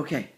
Okay.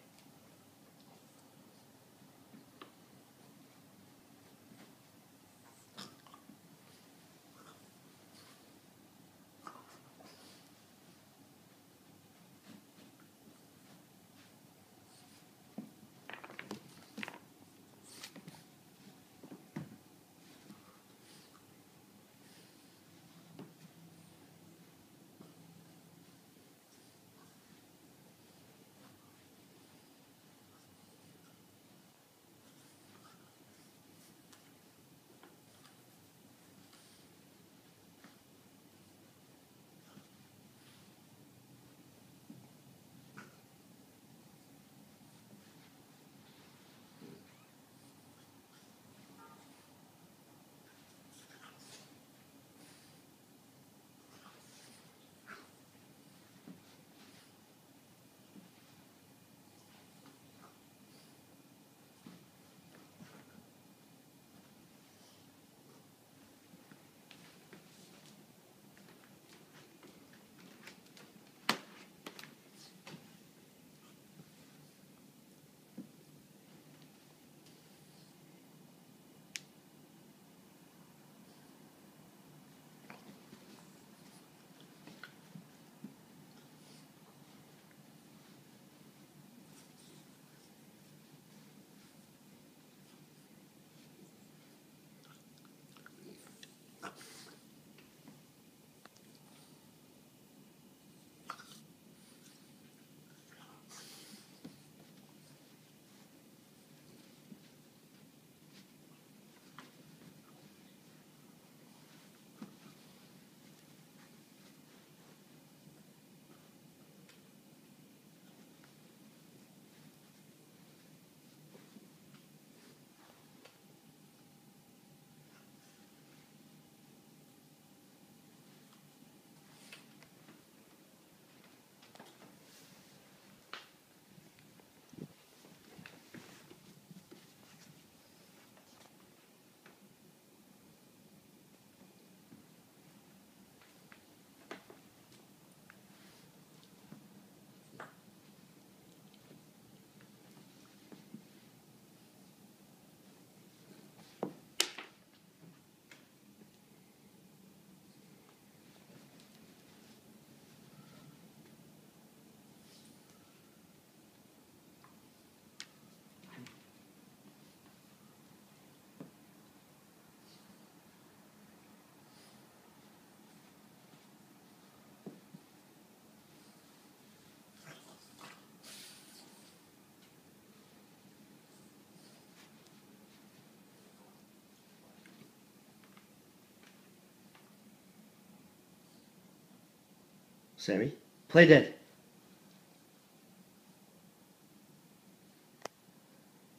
Sammy, play dead.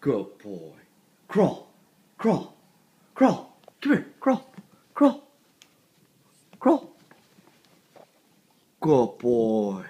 Good boy. Crawl, crawl, crawl. Come here, crawl, crawl, crawl. Good boy.